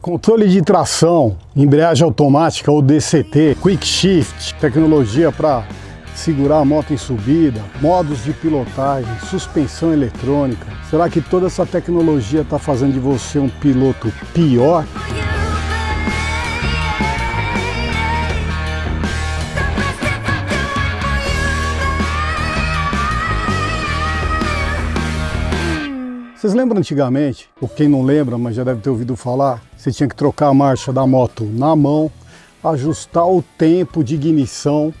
Controle de tração, embreagem automática ou DCT, Quick Shift, tecnologia para segurar a moto em subida, modos de pilotagem, suspensão eletrônica. Será que toda essa tecnologia está fazendo de você um piloto pior? Vocês lembram antigamente, ou quem não lembra, mas já deve ter ouvido falar, você tinha que trocar a marcha da moto na mão, ajustar o tempo de ignição,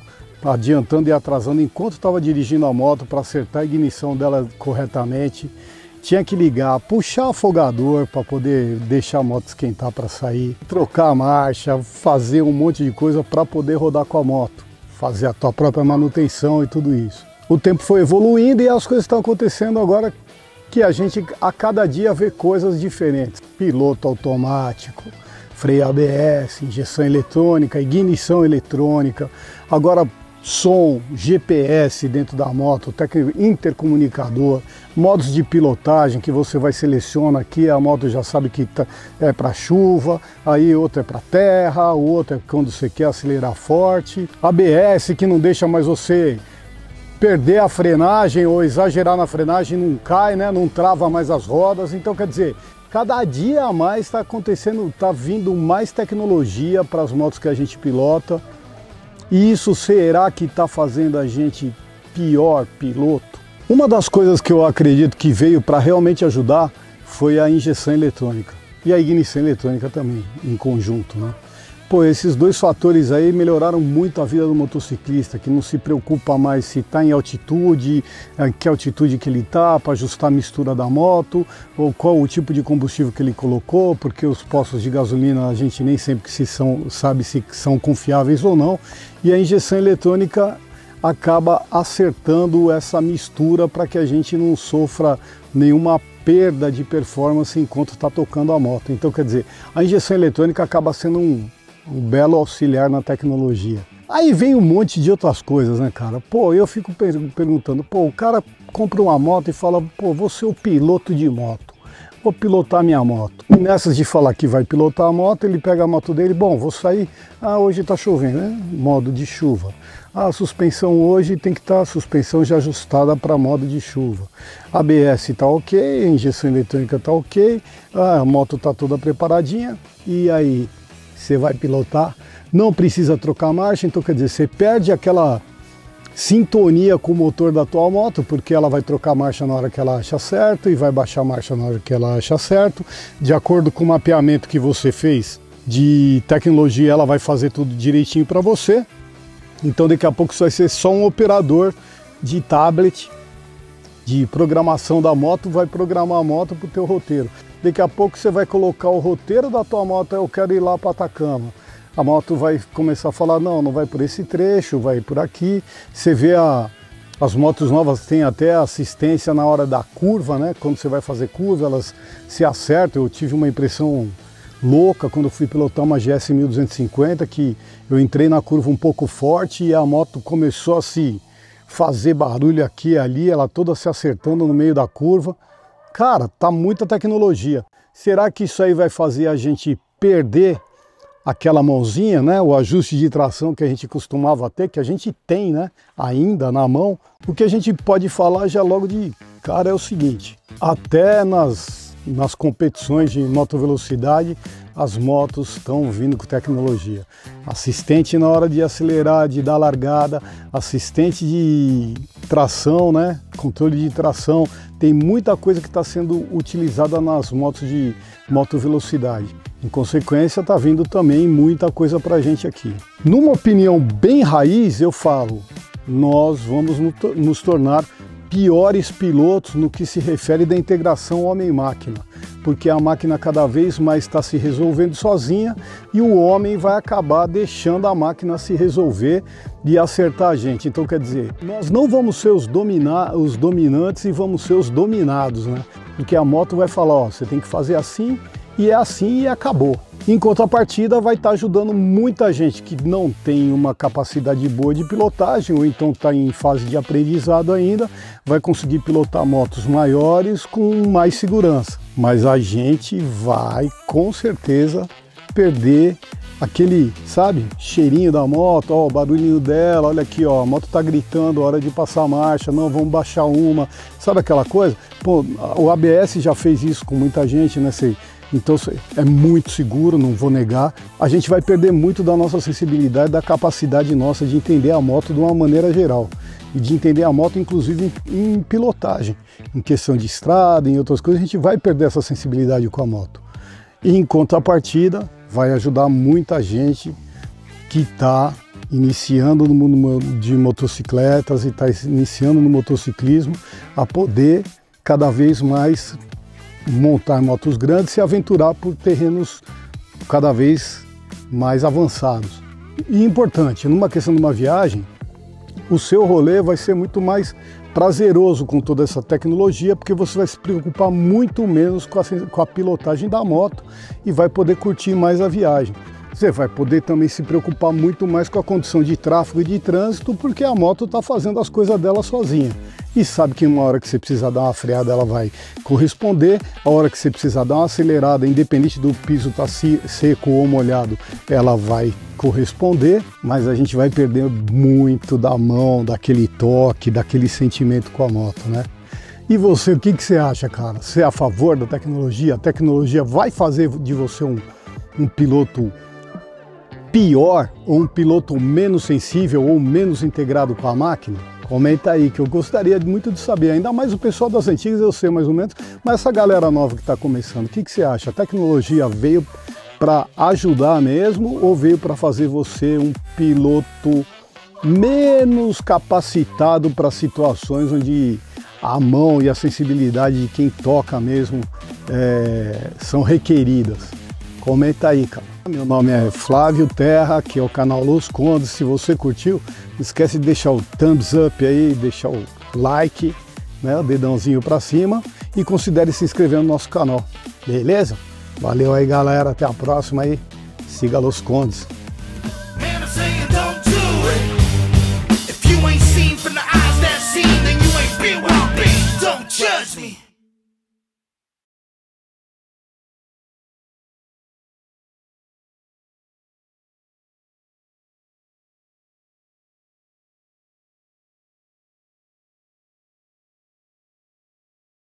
adiantando e atrasando enquanto estava dirigindo a moto para acertar a ignição dela corretamente. Tinha que ligar, puxar o afogador para poder deixar a moto esquentar para sair, trocar a marcha, fazer um monte de coisa para poder rodar com a moto, fazer a tua própria manutenção e tudo isso. O tempo foi evoluindo e as coisas estão acontecendo agora que a gente a cada dia vê coisas diferentes. Piloto automático, freio ABS, injeção eletrônica, ignição eletrônica, agora som, GPS dentro da moto, intercomunicador, modos de pilotagem que você vai seleciona aqui, a moto já sabe que tá, é para chuva, aí outro é para terra, outro é quando você quer acelerar forte, ABS que não deixa mais você perder a frenagem ou exagerar na frenagem, não cai, né? não trava mais as rodas. Então, quer dizer, cada dia a mais está acontecendo, está vindo mais tecnologia para as motos que a gente pilota. E isso será que está fazendo a gente pior piloto? Uma das coisas que eu acredito que veio para realmente ajudar foi a injeção eletrônica e a ignição eletrônica também, em conjunto. Né? Pô, esses dois fatores aí melhoraram muito a vida do motociclista, que não se preocupa mais se está em altitude, eh, que altitude que ele está, para ajustar a mistura da moto, ou qual o tipo de combustível que ele colocou, porque os postos de gasolina a gente nem sempre se são, sabe se são confiáveis ou não. E a injeção eletrônica acaba acertando essa mistura para que a gente não sofra nenhuma perda de performance enquanto está tocando a moto. Então, quer dizer, a injeção eletrônica acaba sendo um, um belo auxiliar na tecnologia. Aí vem um monte de outras coisas, né, cara? Pô, eu fico perguntando, pô, o cara compra uma moto e fala, pô, vou ser o piloto de moto, vou pilotar minha moto. E nessas de falar que vai pilotar a moto, ele pega a moto dele, bom, vou sair, ah, hoje tá chovendo, né? Modo de chuva. Ah, a suspensão hoje tem que estar tá, suspensão já ajustada para modo de chuva. ABS está ok, injeção eletrônica está ok, a moto está toda preparadinha. E aí, você vai pilotar, não precisa trocar marcha, então quer dizer, você perde aquela sintonia com o motor da tua moto, porque ela vai trocar marcha na hora que ela acha certo e vai baixar marcha na hora que ela acha certo, de acordo com o mapeamento que você fez de tecnologia, ela vai fazer tudo direitinho para você. Então daqui a pouco você vai ser só um operador de tablet, de programação da moto, vai programar a moto para o teu roteiro. Daqui a pouco você vai colocar o roteiro da tua moto, eu quero ir lá para Atacama. A moto vai começar a falar, não, não vai por esse trecho, vai por aqui. Você vê a, as motos novas têm até assistência na hora da curva, né? Quando você vai fazer curva, elas se acertam. Eu tive uma impressão louca quando fui pilotar uma GS 1250 que eu entrei na curva um pouco forte e a moto começou a se fazer barulho aqui e ali, ela toda se acertando no meio da curva. Cara, tá muita tecnologia. Será que isso aí vai fazer a gente perder aquela mãozinha, né? O ajuste de tração que a gente costumava ter, que a gente tem, né? Ainda na mão. O que a gente pode falar já logo de cara é o seguinte: até nas, nas competições de moto velocidade, as motos estão vindo com tecnologia. Assistente na hora de acelerar, de dar largada, assistente de tração, né? controle de tração. Tem muita coisa que está sendo utilizada nas motos de moto velocidade. Em consequência, está vindo também muita coisa para a gente aqui. Numa opinião bem raiz, eu falo, nós vamos nos tornar piores pilotos no que se refere da integração homem-máquina, porque a máquina cada vez mais está se resolvendo sozinha e o homem vai acabar deixando a máquina se resolver e acertar a gente. Então, quer dizer, nós não vamos ser os, domina os dominantes e vamos ser os dominados, né? Porque a moto vai falar, ó, você tem que fazer assim e é assim e acabou. Em contrapartida, vai estar tá ajudando muita gente que não tem uma capacidade boa de pilotagem ou então está em fase de aprendizado ainda, vai conseguir pilotar motos maiores com mais segurança. Mas a gente vai com certeza perder aquele, sabe, cheirinho da moto, ó, o barulhinho dela, olha aqui, ó, a moto tá gritando, hora de passar a marcha, não, vamos baixar uma, sabe aquela coisa? Pô, o ABS já fez isso com muita gente, né, sei, então é muito seguro, não vou negar. A gente vai perder muito da nossa sensibilidade, da capacidade nossa de entender a moto de uma maneira geral. E de entender a moto, inclusive em, em pilotagem, em questão de estrada, em outras coisas, a gente vai perder essa sensibilidade com a moto. E em contrapartida, vai ajudar muita gente que está iniciando no mundo de motocicletas e está iniciando no motociclismo a poder cada vez mais montar motos grandes e aventurar por terrenos cada vez mais avançados. E importante, numa questão de uma viagem, o seu rolê vai ser muito mais prazeroso com toda essa tecnologia, porque você vai se preocupar muito menos com a, com a pilotagem da moto e vai poder curtir mais a viagem. Você vai poder também se preocupar muito mais com a condição de tráfego e de trânsito, porque a moto está fazendo as coisas dela sozinha. E sabe que uma hora que você precisar dar uma freada, ela vai corresponder. A hora que você precisar dar uma acelerada, independente do piso estar tá seco ou molhado, ela vai corresponder. Mas a gente vai perder muito da mão, daquele toque, daquele sentimento com a moto, né? E você, o que, que você acha, cara? Você é a favor da tecnologia? A tecnologia vai fazer de você um, um piloto pior ou um piloto menos sensível ou menos integrado com a máquina? Comenta aí que eu gostaria muito de saber. Ainda mais o pessoal das antigas eu sei mais ou menos, mas essa galera nova que está começando, o que, que você acha? A tecnologia veio para ajudar mesmo ou veio para fazer você um piloto menos capacitado para situações onde a mão e a sensibilidade de quem toca mesmo é, são requeridas? Comenta aí, cara. Meu nome é Flávio Terra, aqui é o canal Los Condes. Se você curtiu, não esquece de deixar o thumbs up aí, deixar o like, né, o dedãozinho para cima e considere se inscrever no nosso canal. Beleza? Valeu aí, galera. Até a próxima aí. Siga Los Condes.